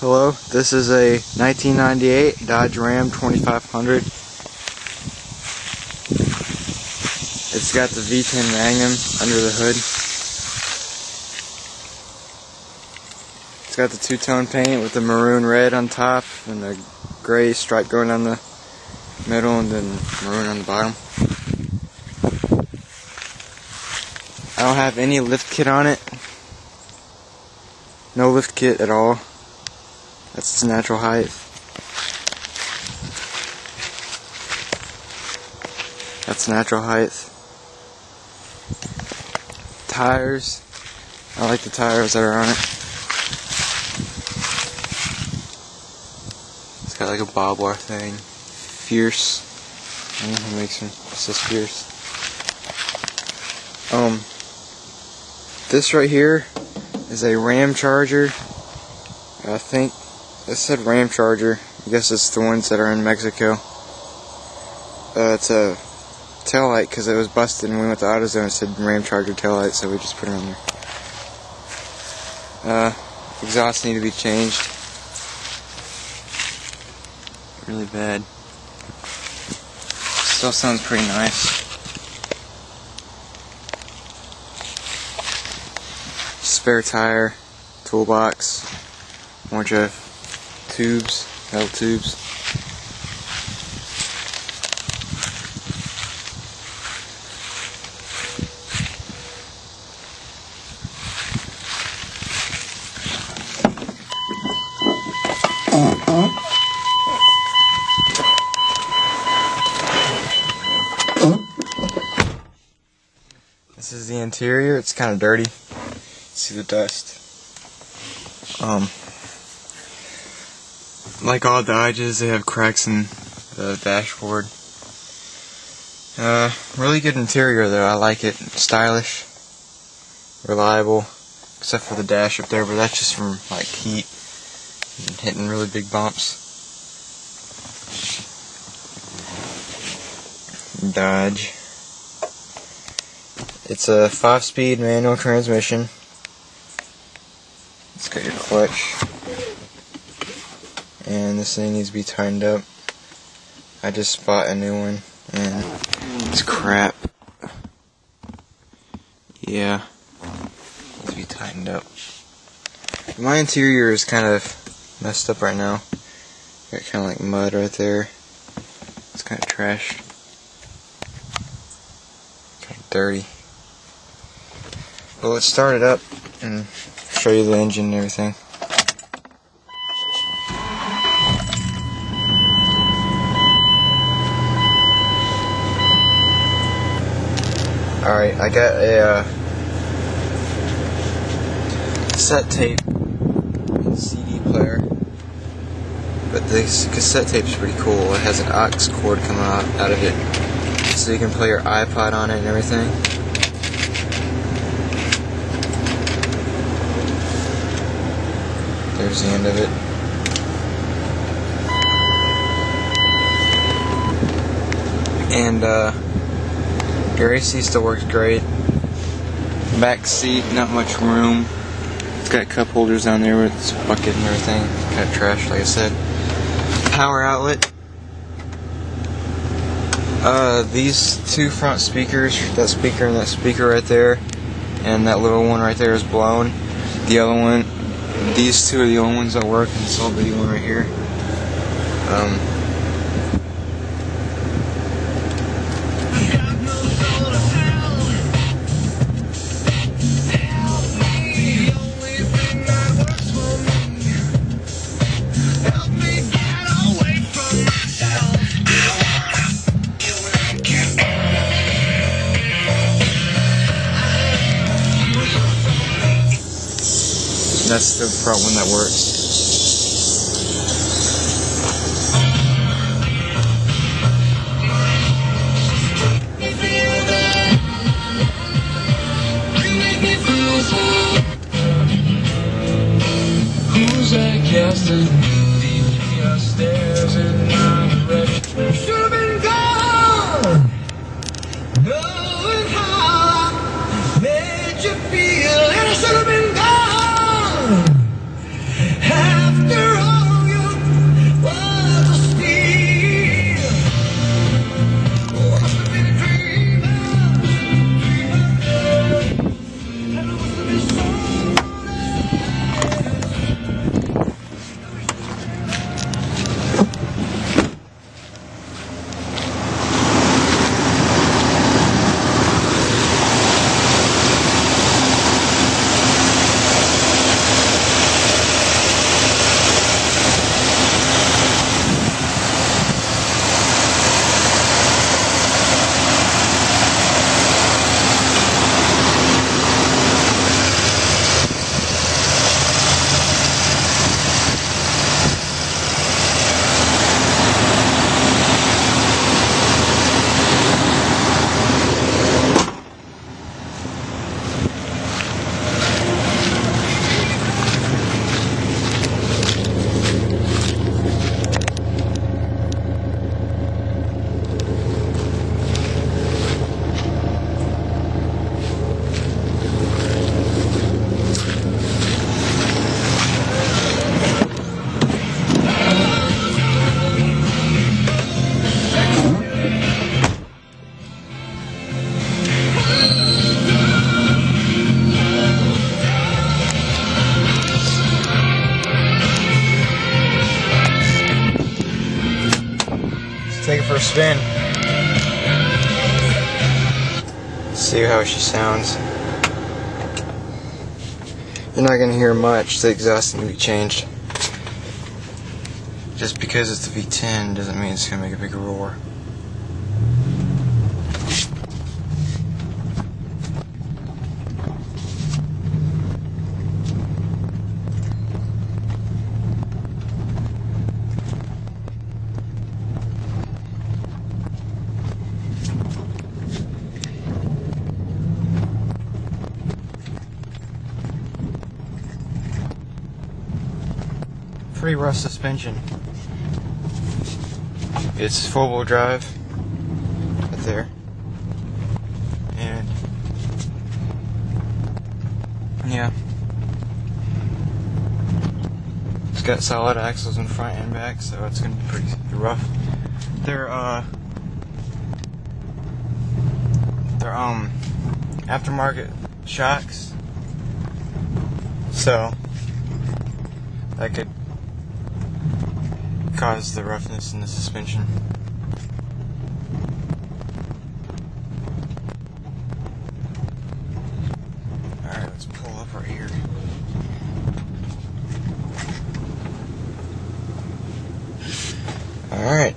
Hello, this is a 1998 Dodge Ram 2500. It's got the V10 Magnum under the hood. It's got the two-tone paint with the maroon red on top and the gray stripe going down the middle and then maroon on the bottom. I don't have any lift kit on it. No lift kit at all. That's its natural height. That's natural height. Tires. I like the tires that are on it. It's got like a bob wire thing. Fierce. I don't know who makes them. It says fierce. Um, this right here is a Ramcharger. I think it said Ramcharger. I guess it's the ones that are in Mexico. Uh, it's a tail light because it was busted and we went to AutoZone. It said Ramcharger tail light, so we just put it on there. Uh, exhausts need to be changed. Really bad. Still sounds pretty nice. Spare tire, toolbox, bunch of tubes, L tubes. This is the interior. It's kind of dirty. See the dust. Um, like all Dodges, they have cracks in the dashboard. Uh, really good interior though. I like it. Stylish, reliable, except for the dash up there, but that's just from like heat and hitting really big bumps. Dodge. It's a five-speed manual transmission. It's got your clutch. This thing needs to be tightened up. I just bought a new one and it's crap. Yeah. Needs to be tightened up. My interior is kind of messed up right now. Got kind of like mud right there. It's kind of trash. Kind of dirty. Well, let's start it up and show you the engine and everything. Alright, I got a uh, cassette tape and CD player. But this cassette tape is pretty cool. It has an aux cord coming out, out of it. So you can play your iPod on it and everything. There's the end of it. And uh, AC still works great. Back seat, not much room. It's got cup holders down there with its bucket and everything. Kind of trash, like I said. Power outlet. Uh, these two front speakers, that speaker and that speaker right there, and that little one right there is blown. The other one, these two are the only ones that work, and this little bitty one right here. Um, that's the front one that works. Who's that casting in my direction? Take it for a spin. See how she sounds. You're not gonna hear much. The exhaust can be changed. Just because it's the V10 doesn't mean it's gonna make a big roar. Pretty rough suspension. It's four wheel drive. Right there. And yeah. It's got solid axles in front and back, so it's gonna be pretty rough. They're uh they're um aftermarket shocks. So that could cause the roughness in the suspension. Alright, let's pull up right here. Alright.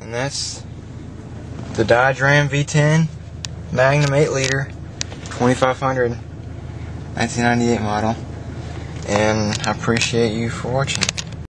And that's the Dodge Ram V10 Magnum 8 liter 2500 1998 model and I appreciate you for watching.